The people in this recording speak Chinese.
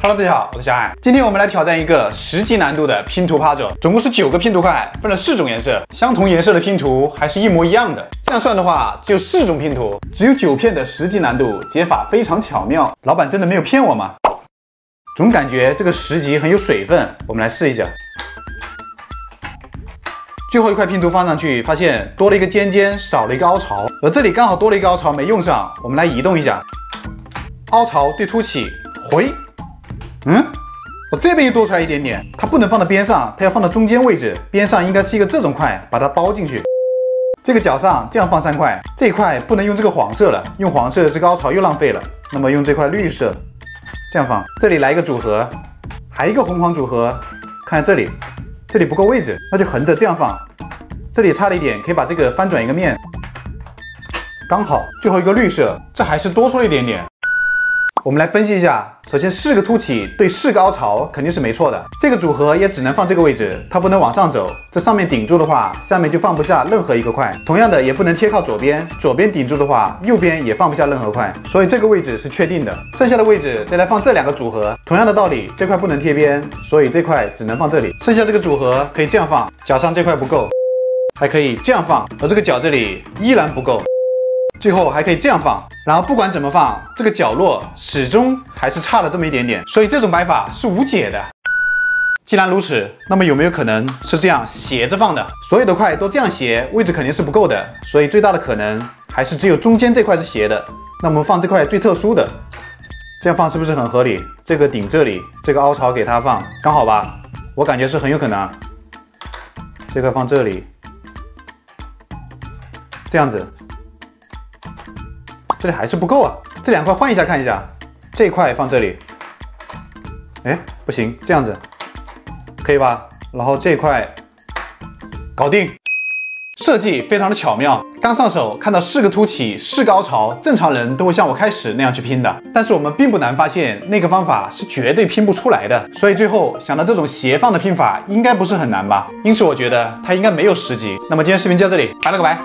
Hello，大家好，我是小海。今天我们来挑战一个十级难度的拼图趴者，总共是九个拼图块，分了四种颜色，相同颜色的拼图还是一模一样的。这样算的话，只有四种拼图，只有九片的十级难度，解法非常巧妙。老板真的没有骗我吗？总感觉这个十级很有水分，我们来试一下。最后一块拼图放上去，发现多了一个尖尖，少了一个凹槽，而这里刚好多了一个凹槽没用上，我们来移动一下，凹槽对凸起回，嗯，我这边又多出来一点点，它不能放到边上，它要放到中间位置，边上应该是一个这种块，把它包进去。这个角上这样放三块，这块不能用这个黄色了，用黄色的这个凹槽又浪费了，那么用这块绿色，这样放，这里来一个组合，还一个红黄组合，看这里。这里不够位置，那就横着这样放。这里差了一点，可以把这个翻转一个面，刚好。最后一个绿色，这还是多出了一点点。我们来分析一下，首先四个凸起对四个凹槽肯定是没错的，这个组合也只能放这个位置，它不能往上走。这上面顶住的话，下面就放不下任何一个块。同样的，也不能贴靠左边，左边顶住的话，右边也放不下任何块。所以这个位置是确定的。剩下的位置再来放这两个组合，同样的道理，这块不能贴边，所以这块只能放这里。剩下这个组合可以这样放，脚上这块不够，还可以这样放，而这个脚这里依然不够。最后还可以这样放，然后不管怎么放，这个角落始终还是差了这么一点点，所以这种摆法是无解的。既然如此，那么有没有可能是这样斜着放的？所有的块都这样斜，位置肯定是不够的，所以最大的可能还是只有中间这块是斜的。那我们放这块最特殊的，这样放是不是很合理？这个顶这里，这个凹槽给它放，刚好吧？我感觉是很有可能。这块放这里，这样子。这里还是不够啊，这两块换一下看一下，这块放这里，哎，不行，这样子可以吧？然后这块搞定，设计非常的巧妙。刚上手看到四个凸起，四高潮，正常人都会像我开始那样去拼的。但是我们并不难发现，那个方法是绝对拼不出来的。所以最后想到这种斜放的拼法，应该不是很难吧？因此我觉得它应该没有十级。那么今天视频就到这里，拜了个拜。